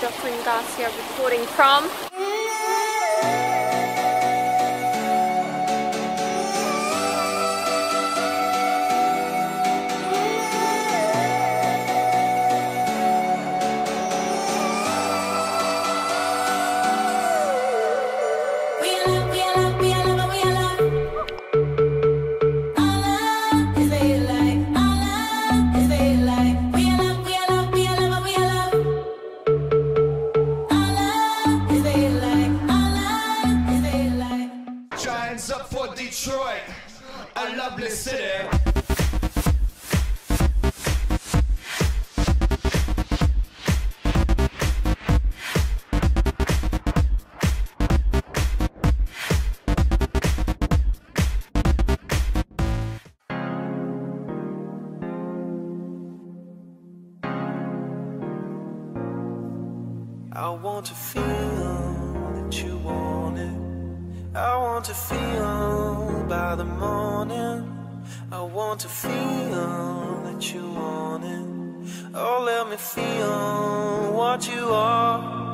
Jocelyn Garcia reporting from. Giants up for Detroit, a lovely city. I want to feel that you want it. I want to feel by the morning. I want to feel that you want it. Oh, let me feel what you are.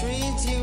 水晶